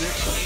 Next. straight